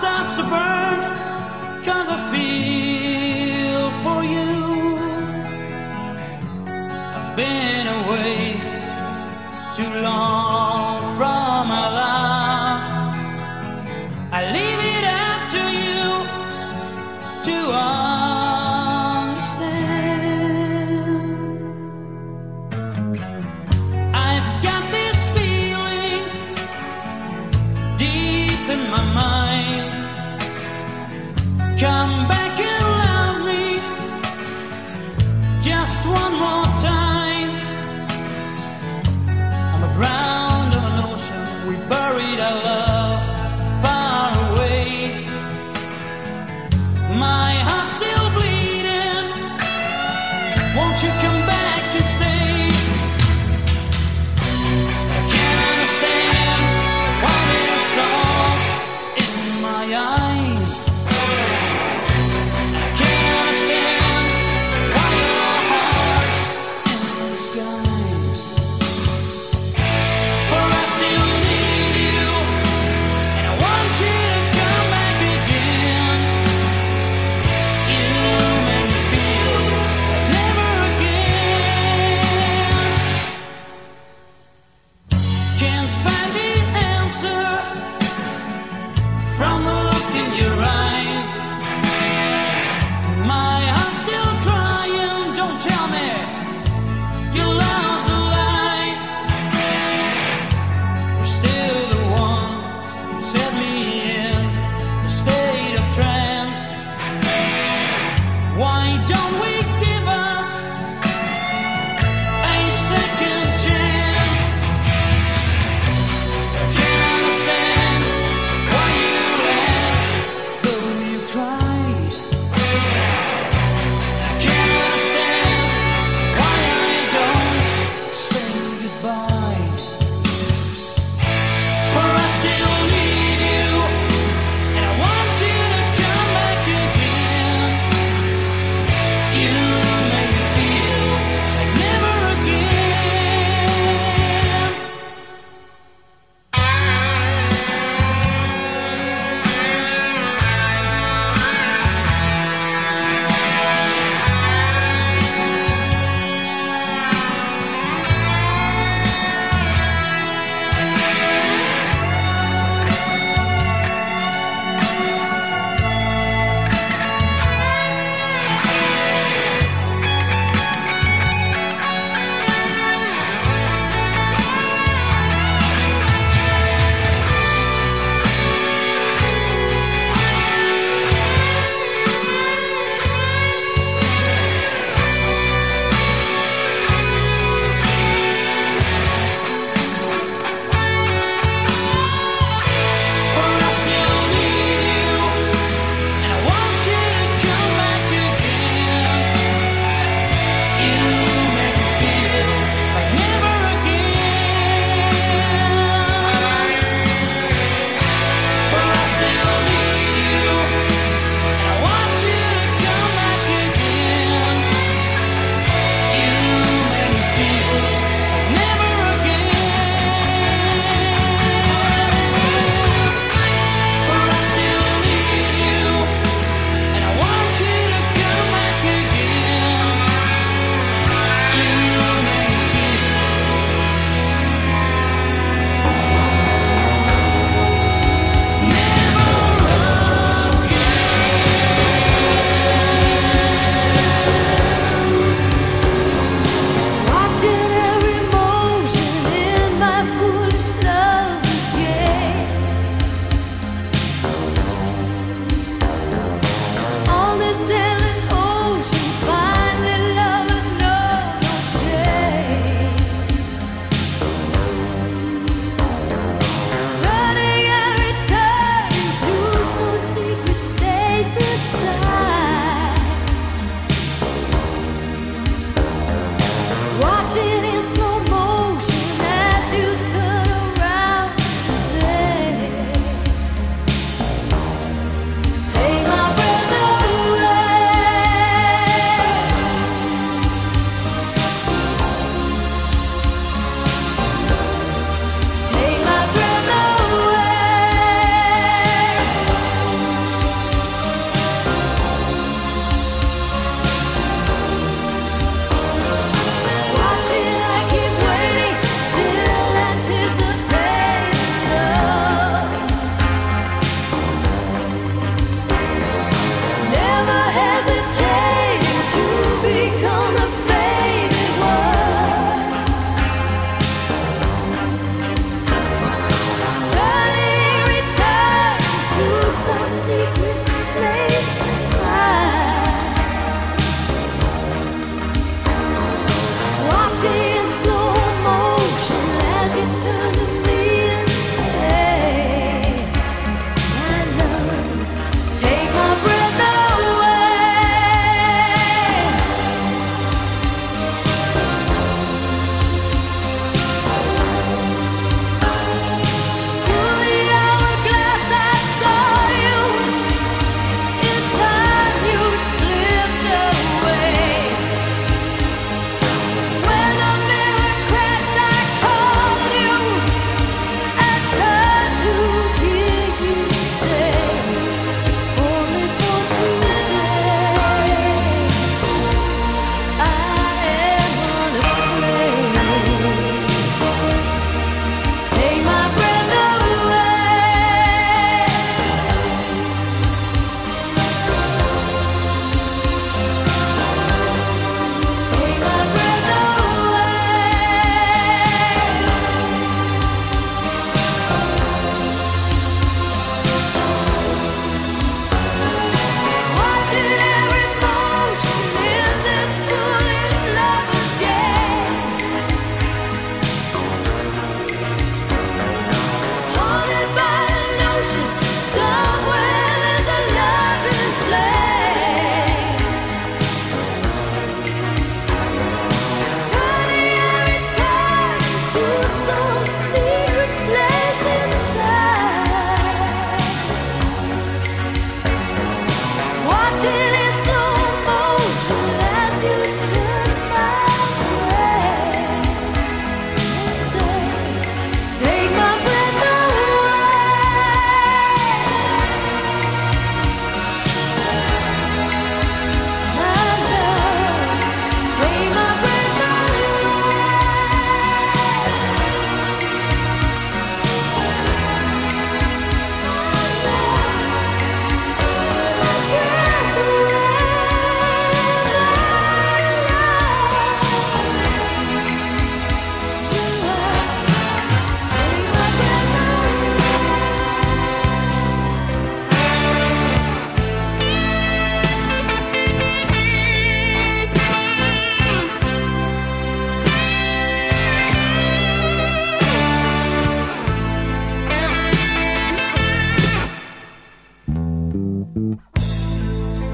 starts to burn Cause I feel for you. I've been away too long. Come back and love me just one more time. On the ground of an ocean, we buried our love far away. My heart's still bleeding. Won't you come back to stay? I can't understand why there's salt in my eyes. from the watching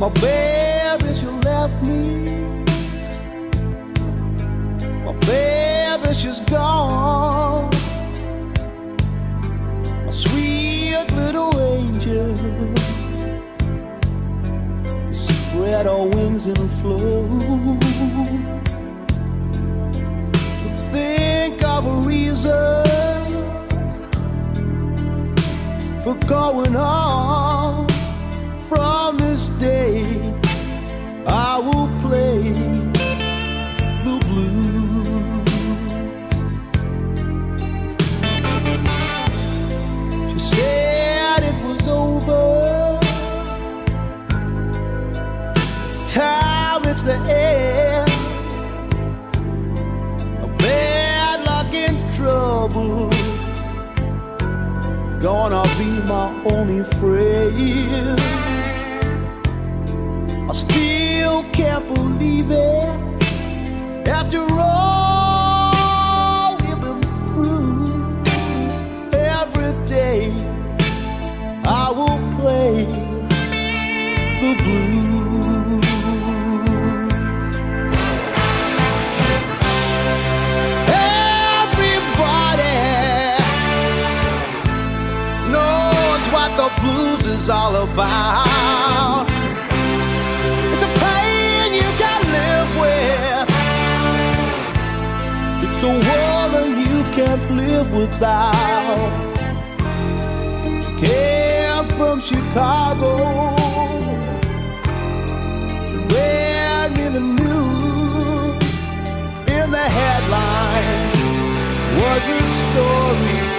My baby, she left me. My baby, she's gone. My sweet little angel. Spread her wings and flew. To think of a reason for going on from this day. I will play the blues. She said it was over. It's time, it's the end. A bad luck in trouble. Gonna be my only friend. I still can't believe it. After all we've been through, every day I will play the blues. Everybody knows what the blues is all about. It's a woman you can't live without. She came from Chicago. She read me the news in the headlines was a story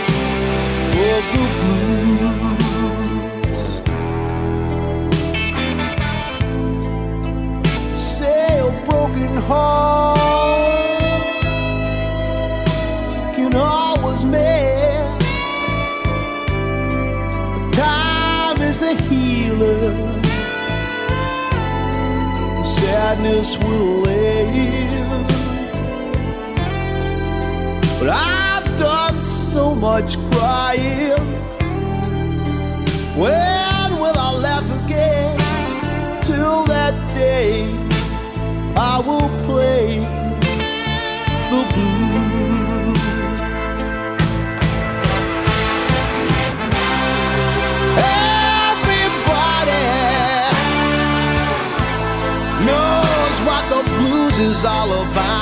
so much crying. When will I laugh again? Till that day, I will play the blues. Everybody knows what the blues is all about.